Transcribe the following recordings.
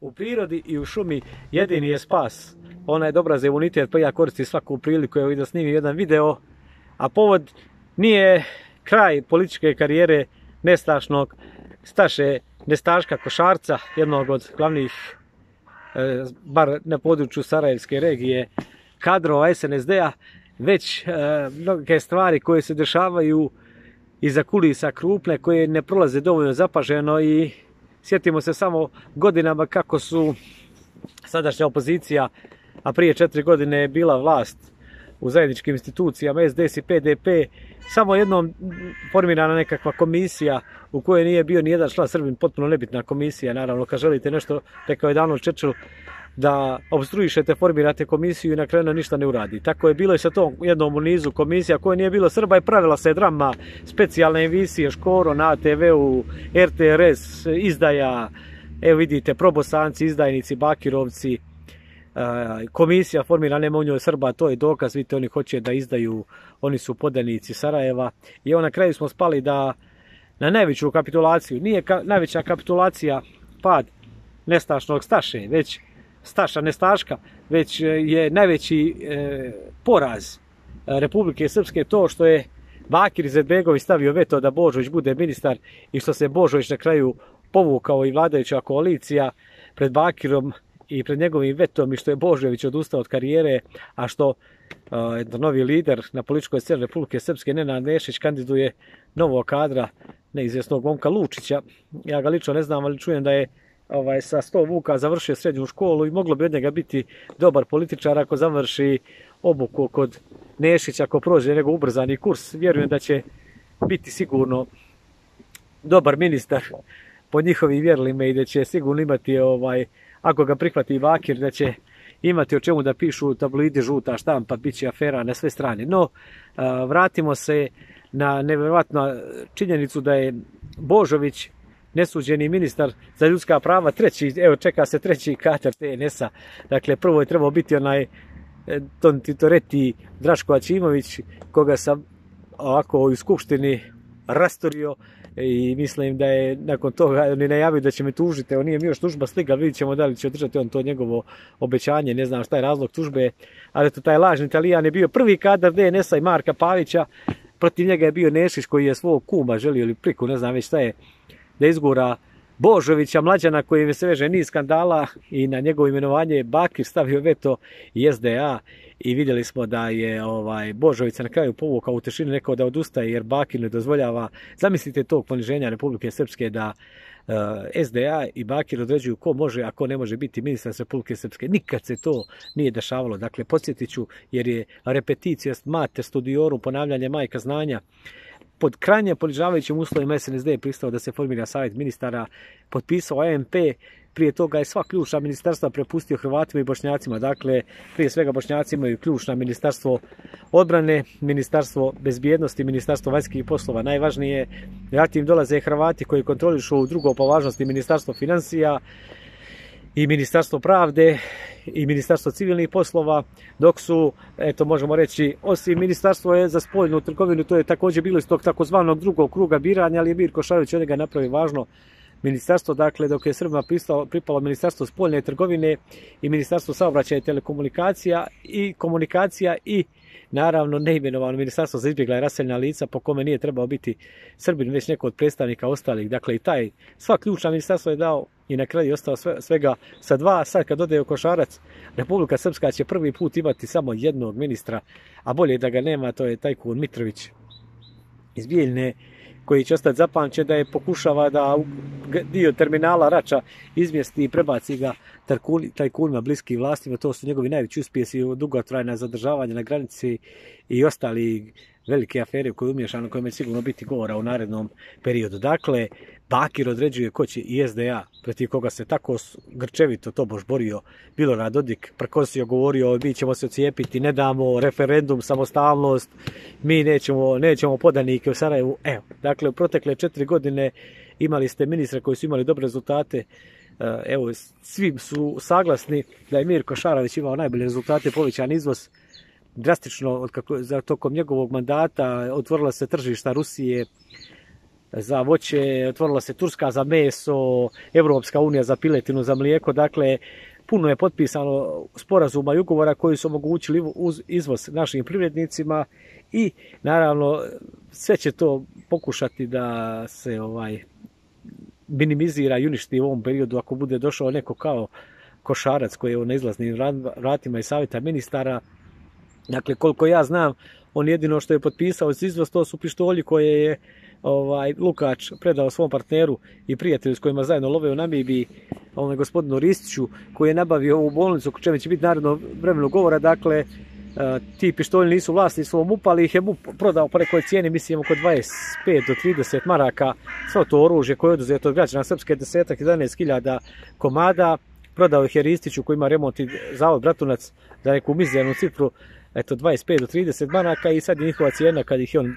u prirodi i u šumi jedini je spas. Ona je dobra za imunitet, pa ja koristim svaku priliku evo, i da snimim jedan video. A povod nije kraj političke karijere nestašnog staše nestaška košarca, jednog od glavnih, e, bar na području Sarajevske regije, kadrova SNSD-a, već e, mnoge stvari koje se dešavaju iza kulisa krupne, koje ne prolaze dovoljno zapaženo i sjetimo se samo godinama kako su sadašnja opozicija, a prije četiri godine je bila vlast u zajedničkim institucijama SDS i PDP, samo jednom formirana nekakva komisija u kojoj nije bio ni jedan član Srbin, potpuno nebitna komisija, naravno, kad želite nešto, rekao je Donald Churchill, da obstruišete, formirate komisiju i na kraju ništa ne uradi. Tako je bilo i sa tom jednom u nizu komisija koja nije bilo Srba i pravila se drama, specijalne emisije, Škoro, na TV-u, RTRS, izdaja, evo vidite, probosanci, izdajnici, bakirovci, e, komisija formira nema u njoj Srba, to je dokaz, vidite, oni hoće da izdaju, oni su podanici Sarajeva. I evo na kraju smo spali da na najveću kapitulaciju, nije ka, najveća kapitulacija pad nestašnog staše, već staša nestaška, već e, je najveći e, poraz e, Republike Srpske to što je Bakir Izetbegović stavio veto da Božović bude ministar i što se Božović na kraju povukao i vladajuća koalicija pred Bakirom i pred njegovim vetom i što je Božović odustao od karijere, a što uh, novi lider na političkoj sceni Republike Srpske, Nenad Nešić, kandiduje novog kadra neizvjesnog momka Lučića. Ja ga lično ne znam, ali čujem da je ovaj sa 100 vuka završio srednju školu i moglo bi od njega biti dobar političar ako završi obuku kod Nešića, ako prođe nego ubrzani kurs. Vjerujem da će biti sigurno dobar ministar po njihovim vjerlima i da će sigurno imati ovaj ako ga prihvati Vakir, da će imati o čemu da pišu tabloidi žuta štampa, bit će afera na sve strane. No, vratimo se na nevjerovatnu činjenicu da je Božović nesuđeni ministar za ljudska prava, treći, evo čeka se treći katar TNS-a. Dakle, prvo je trebao biti onaj e, Ton Titoreti Draško Ačimović, koga sam ovako u skupštini rastorio i mislim da je nakon toga on je najavio da će me tužiti, on nije mi još tužba sliga, vidit ćemo da li će održati on to njegovo obećanje, ne znam šta je razlog tužbe, ali to taj lažni italijan je bio prvi kadar DNS-a i Marka Pavića, protiv njega je bio Nešić koji je svog kuma želio ili priku, ne znam već šta je, da izgura Božovića, mlađana koji je se veže niz skandala i na njegovo imenovanje je Bakir stavio veto i SDA i vidjeli smo da je ovaj Božović na kraju povukao u tešinu rekao da odustaje jer Bakir ne dozvoljava. Zamislite tog poniženja Republike Srpske da eh, uh, SDA i Bakir određuju ko može, a ko ne može biti ministar Republike Srpske. Nikad se to nije dešavalo. Dakle, podsjetit ću, jer je repeticija mater studiorum, ponavljanje majka znanja, pod krajnje poližavajućim uslovima SNSD je pristao da se formira savjet ministara, potpisao AMP, prije toga je sva ključna ministarstva prepustio Hrvatima i Bošnjacima. Dakle, prije svega Bošnjaci imaju ključna ministarstvo odbrane, ministarstvo bezbjednosti, ministarstvo vanjskih poslova. Najvažnije, zatim dolaze Hrvati koji kontrolišu drugo po važnosti ministarstvo financija, i Ministarstvo pravde i Ministarstvo civilnih poslova, dok su, eto možemo reći, osim Ministarstvo je za spoljnu trgovinu, to je također bilo iz tog takozvanog drugog kruga biranja, ali je Mirko Šarović od njega napravi važno ministarstvo, dakle, dok je Srbima pristalo, pripalo Ministarstvo spoljne trgovine i Ministarstvo saobraćaja i telekomunikacija i komunikacija i naravno neimenovano ministarstvo za izbjegla i raseljena lica po kome nije trebao biti Srbin, već neko od predstavnika ostalih. Dakle, i taj, sva ključna ministarstva je dao i na kraju ostao sve, svega sa dva. Sad kad ode u Košarac, Republika Srpska će prvi put imati samo jednog ministra, a bolje da ga nema, to je Tajkun Mitrović iz Bijeljne koji će ostati zapamćen da je pokušava da dio terminala Rača izmjesti i prebaci ga tajkunima bliski vlastima. To su njegovi najveći uspjesi dugotrajna zadržavanja na granici i ostali velike afere u koje je umješano, kojima će sigurno biti govora u narednom periodu. Dakle, Bakir određuje ko će i SDA, protiv koga se tako grčevito to bož borio, bilo Radodik, prkosio, govorio, mi ćemo se ocijepiti, ne damo referendum, samostalnost, mi nećemo, nećemo podanike u Sarajevu. Evo, dakle, u protekle četiri godine imali ste ministre koji su imali dobre rezultate, eh, evo, svim su saglasni da je Mirko Šarović imao najbolje rezultate, povećan izvoz, drastično od kako, za tokom njegovog mandata otvorila se tržišta Rusije, za voće, otvorila se Turska za meso, Evropska unija za piletinu, za mlijeko, dakle puno je potpisano sporazuma i ugovora koji su omogućili izvoz našim privrednicima i naravno sve će to pokušati da se ovaj minimizira i uništi u ovom periodu ako bude došao neko kao košarac koji je na izlaznim vratima i savjeta ministara. Dakle, koliko ja znam, on jedino što je potpisao iz izvoz, to su pištolji koje je ovaj Lukač predao svom partneru i prijatelju s kojima zajedno love u Namibiji, onaj gospodinu Ristiću, koji je nabavio ovu bolnicu, o čemu će biti naredno vremenu govora, dakle, eh, ti pištolji nisu vlasni svom MUP, ali ih je MUP prodao po nekoj cijeni, mislim, oko 25 do 30 maraka, svo to oružje koje je oduzeto od građana Srpske, desetak, 11.000 komada, prodao ih je Ristiću koji ima remont i zavod Bratunac za neku mizernu cifru, eto, 25 do 30 banaka i sad je njihova cijena kad ih je on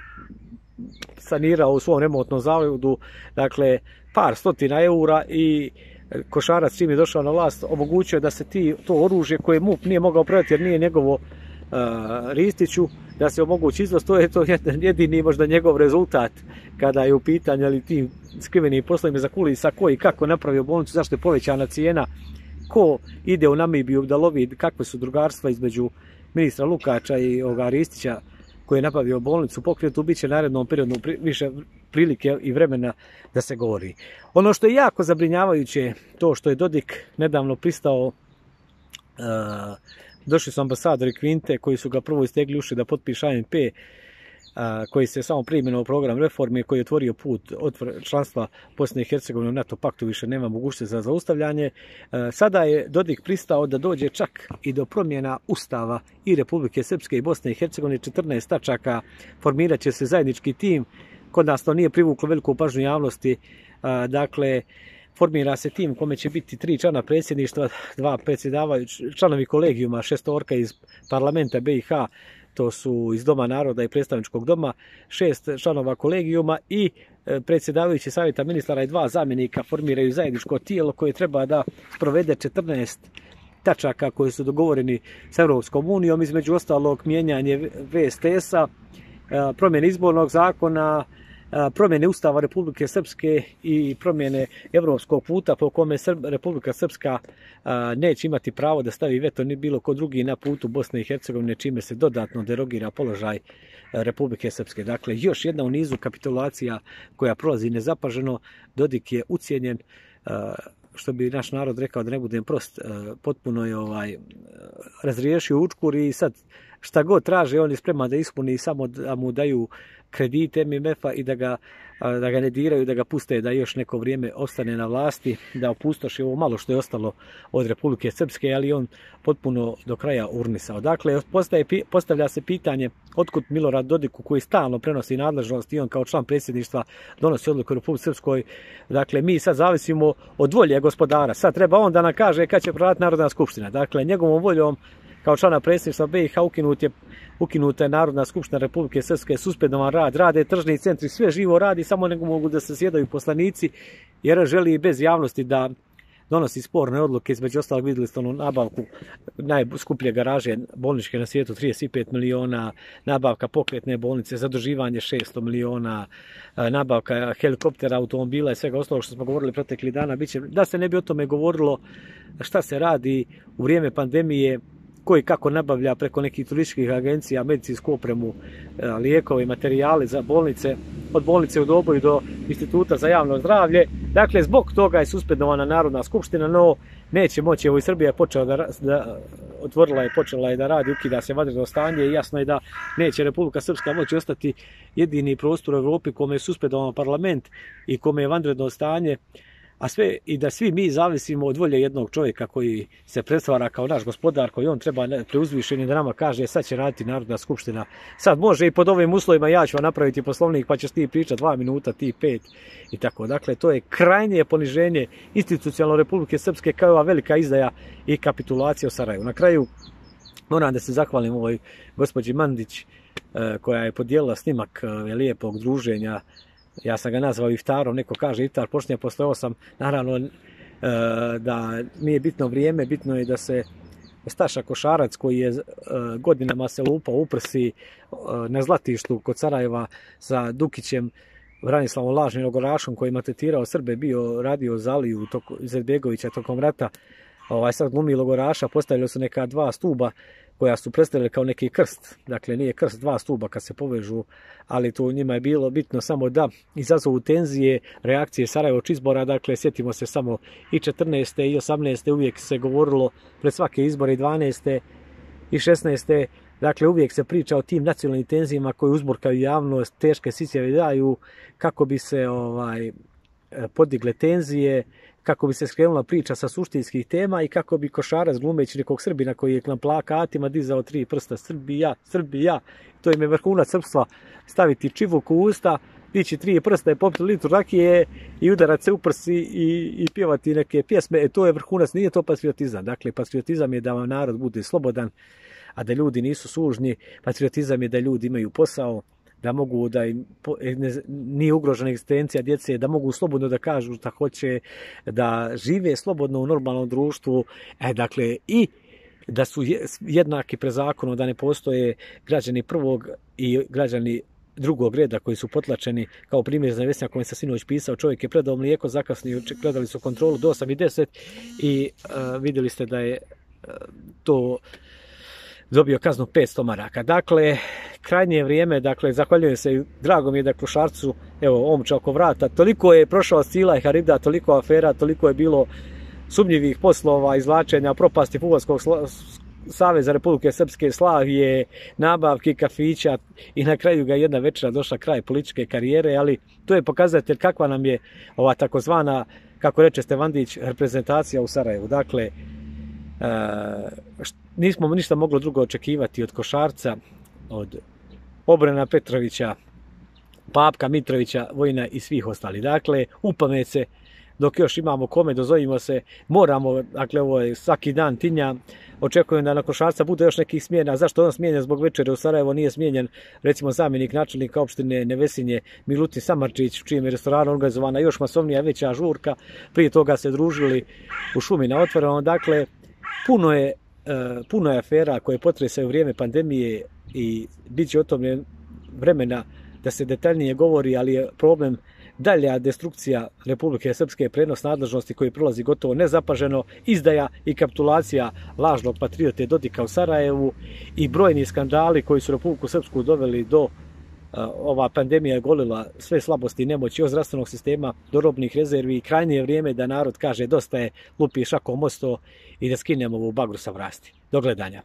sanirao u svom remontnom zavodu, dakle, par stotina eura i e, košarac čim je došao na vlast omogućio da se ti to oružje koje MUP nije mogao prodati jer nije njegovo e, Ristiću da se omogući izvoz, to je to jedini možda njegov rezultat kada je u pitanju ali tim skrivenim poslovima za kulisa ko i kako napravio bolnicu, zašto je povećana cijena, ko ide u Namibiju da lovi kakve su drugarstva između ministra Lukača i ovoga Ristića koji je napravio bolnicu pokretu, bit će narednom periodu više prilike i vremena da se govori. Ono što je jako zabrinjavajuće, to što je Dodik nedavno pristao uh, došli su ambasadori Kvinte koji su ga prvo istegli uši da potpiše ANP a, koji se samo primjeno u program reforme koji je otvorio put otvor, članstva Bosne i Hercegovine u NATO paktu više nema mogućnosti za zaustavljanje. A, sada je Dodik pristao da dođe čak i do promjena ustava i Republike Srpske i Bosne i Hercegovine. 14 tačaka formirat će se zajednički tim. Kod nas to nije privuklo veliku pažnju javnosti. A, dakle formira se tim kome će biti tri člana predsjedništva, dva predsjedavajući članovi kolegijuma, šestorka iz parlamenta BiH, to su iz Doma naroda i predstavničkog doma, šest članova kolegijuma i e, predsjedavajući savjeta ministara i dva zamjenika formiraju zajedničko tijelo koje treba da provede 14 tačaka koji su dogovoreni s Europskom unijom, između ostalog mijenjanje VSTS-a, e, promjene izbornog zakona, promjene Ustava Republike Srpske i promjene evropskog puta po kome Republika Srpska neće imati pravo da stavi veto ni bilo ko drugi na putu Bosne i Hercegovine, čime se dodatno derogira položaj Republike Srpske. Dakle, još jedna u nizu kapitulacija koja prolazi nezapaženo, Dodik je ucijenjen, što bi naš narod rekao da ne budem prost, potpuno je ovaj razriješio učkur i sad šta god traže, on je spreman da ispuni samo da mu daju kredite MMF-a i da ga, da ga ne diraju, da ga puste da još neko vrijeme ostane na vlasti, da opustoši ovo malo što je ostalo od Republike Srpske, ali on potpuno do kraja urnisao. Dakle, postaje, postavlja se pitanje otkud Milorad Dodiku koji stalno prenosi nadležnost i on kao član predsjedništva donosi odluku u Republike Srpskoj. Dakle, mi sad zavisimo od volje gospodara. Sad treba on da nam kaže kad će prodati Narodna skupština. Dakle, njegovom voljom kao člana predsjedništva BiH ukinut je ukinuta je Narodna skupština Republike Srpske, suspendovan rad, rade tržni centri, sve živo radi, samo nego mogu da se sjedaju poslanici, jer želi bez javnosti da donosi sporne odluke, između ostalog vidjeli ste onu nabavku najskuplje garaže bolničke na svijetu, 35 miliona, nabavka pokretne bolnice, zadrživanje 600 miliona, nabavka helikoptera, automobila i svega ostalog što smo govorili protekli dana, biće, da se ne bi o tome govorilo šta se radi u vrijeme pandemije, koji kako nabavlja preko nekih turističkih agencija medicinsku opremu, e, lijekove i materijale za bolnice, od bolnice u Doboju do instituta za javno zdravlje. Dakle, zbog toga je suspendovana Narodna skupština, no neće moći, evo i Srbija je počela da, da otvorila je, počela je da radi, ukida se vanredno stanje i jasno je da neće Republika Srpska moći ostati jedini prostor u Evropi kome je suspendovan parlament i kome je vanredno stanje a sve i da svi mi zavisimo od volje jednog čovjeka koji se predstavara kao naš gospodar, koji on treba preuzvišeni da nama kaže sad će raditi Narodna skupština. Sad može i pod ovim uslovima ja ću vam napraviti poslovnik pa ćeš ti pričati dva minuta, ti pet i tako. Dakle, to je krajnje poniženje institucionalno Republike Srpske kao ova velika izdaja i kapitulacija u Sarajevu. Na kraju moram da se zahvalim ovoj gospođi Mandić eh, koja je podijelila snimak eh, lijepog druženja ja sam ga nazvao iftarom, neko kaže iftar počinje posle 8, naravno e, da nije bitno vrijeme, bitno je da se Staša Košarac koji je e, godinama se lupao uprsi e, na zlatištu kod Sarajeva sa Dukićem Vranislavom lažnim logorašom koji je matetirao Srbe, bio radio Zaliju toko, Zedbegovića tokom rata, ovaj, sad glumi logoraša, postavili su neka dva stuba koja su predstavili kao neki krst. Dakle, nije krst dva stuba kad se povežu, ali to njima je bilo bitno samo da izazovu tenzije, reakcije Sarajevo izbora. Dakle, sjetimo se samo i 14. i 18. uvijek se govorilo pred svake izbore i 12. i 16. Dakle, uvijek se priča o tim nacionalnim tenzijama koje uzburkaju javnost, teške sisjeve daju kako bi se ovaj podigle tenzije, kako bi se skrenula priča sa suštinskih tema i kako bi košarac glumeći nekog Srbina koji je na plakatima dizao tri prsta Srbija, Srbija, to im je vrhunac srpstva, staviti čivuk u usta, dići tri prsta i popiti litru rakije i udarati se u prsi i, i pjevati neke pjesme, e to je vrhunac, nije to patriotizam. Dakle, patriotizam je da vam narod bude slobodan, a da ljudi nisu sužni, patriotizam je da ljudi imaju posao, da mogu da im e, ne, nije ugrožena egzistencija djece, da mogu slobodno da kažu šta hoće, da žive slobodno u normalnom društvu, e, dakle, i da su jednaki pre zakonu, da ne postoje građani prvog i građani drugog reda koji su potlačeni, kao primjer za Vesnja kojem sam sinoć pisao, čovjek je predao mlijeko, zakasnio, gledali su kontrolu do 8 i 10 i uh, vidjeli ste da je uh, to dobio kaznu 500 maraka. Dakle, krajnje je vrijeme, dakle, zahvaljujem se, drago mi je da Krušarcu, evo, omča oko vrata, toliko je prošao stila i haribda, toliko afera, toliko je bilo sumnjivih poslova, izlačenja, propasti Fugalskog Saveza Republike Srpske Slavije, nabavki kafića i na kraju ga jedna večera došla kraj političke karijere, ali to je pokazatelj kakva nam je ova takozvana, kako reče Stevandić, reprezentacija u Sarajevu. Dakle, E, nismo ništa moglo drugo očekivati od košarca, od Obrana Petrovića, Papka Mitrovića, Vojna i svih ostali. Dakle, upame se, dok još imamo kome, dozovimo se, moramo, dakle, ovo je svaki dan tinja, očekujem da na košarca bude još nekih smjena. Zašto on smijenjen zbog večere u Sarajevo nije smijenjen, recimo, zamjenik načelnika opštine Nevesinje, Milutin Samarčić, u čijem je restoran organizovana još masovnija veća žurka, prije toga se družili u šumi na otvorenom. Dakle, puno je e, puno je afera koje potresaju vrijeme pandemije i bit će o tome vremena da se detaljnije govori, ali je problem dalja destrukcija Republike Srpske prenos nadležnosti koji prolazi gotovo nezapaženo, izdaja i kapitulacija lažnog patriote Dodika u Sarajevu i brojni skandali koji su Republiku Srpsku doveli do Eh, ova pandemija je golila sve slabosti i nemoći od zdravstvenog sistema do robnih rezervi i krajnije je vrijeme da narod kaže dosta je lupi šakom mosto i da skinemo ovu bagru sa vrasti. Do gledanja.